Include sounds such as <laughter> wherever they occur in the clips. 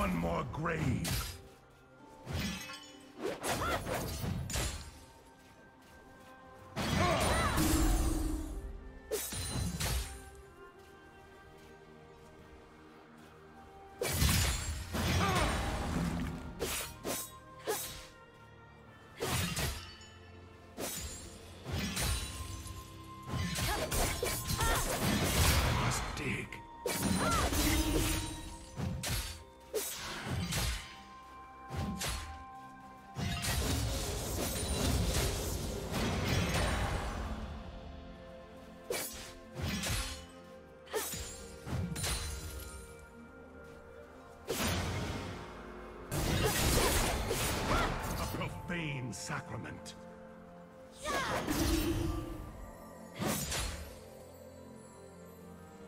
one more grave? Sacrament.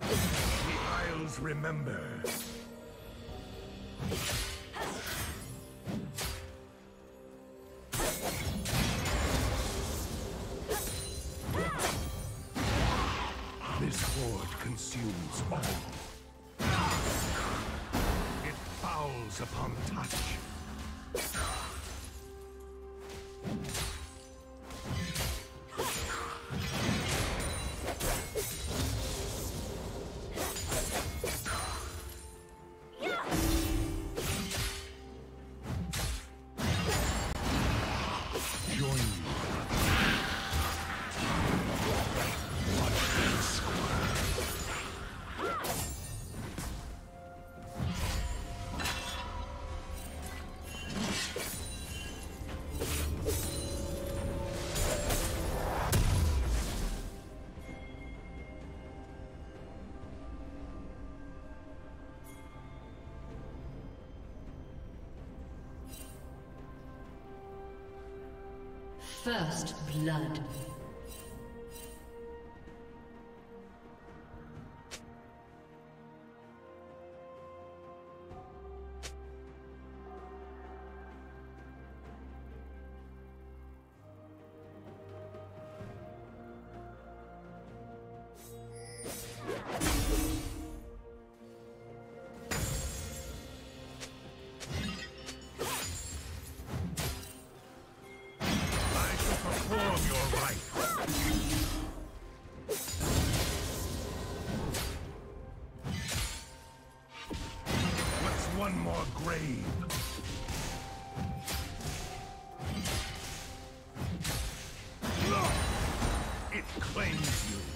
The Isles remember. This horde consumes all. It fouls upon touch. First blood.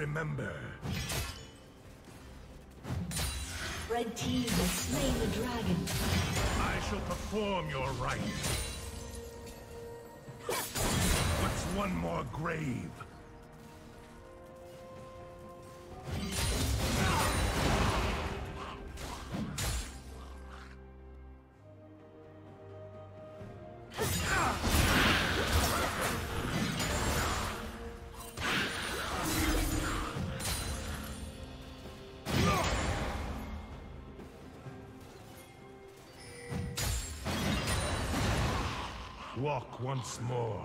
Remember. Red team has slain the dragon. I shall perform your rites. What's one more grave? <laughs> Walk once more.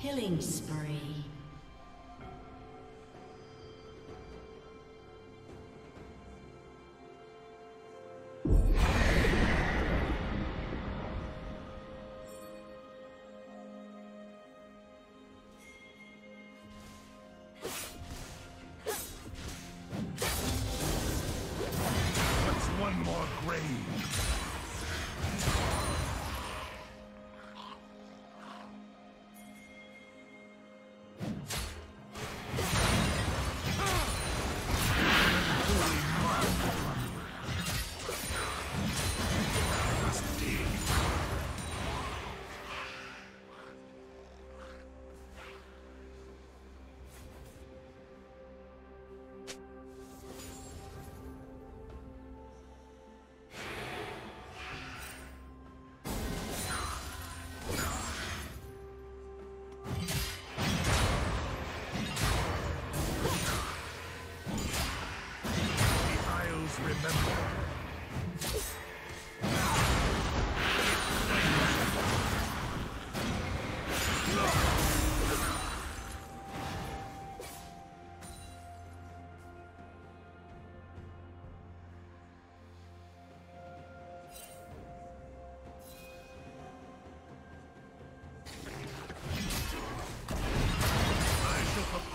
Killing spree.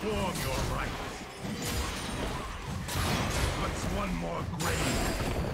Perform your rites. What's one more grave?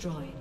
Destroyed.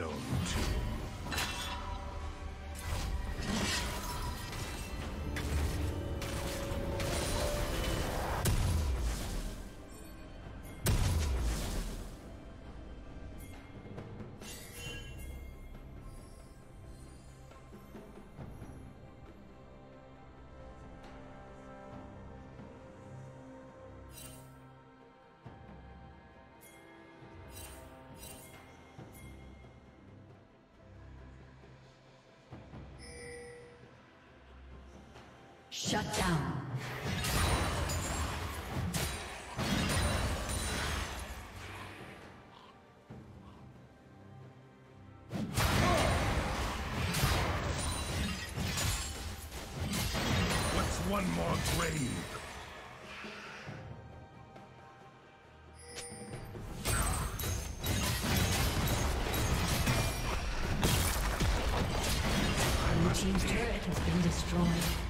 zone. Shut down. What's one more grave? Blue Team's turret has been destroyed.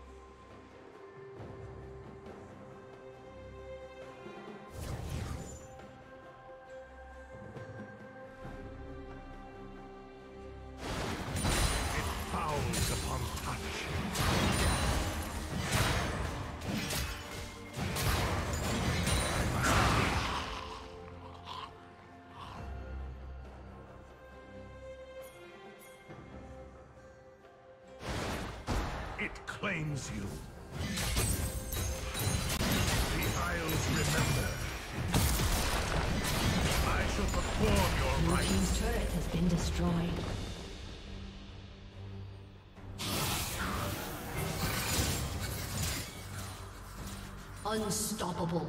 Unstoppable.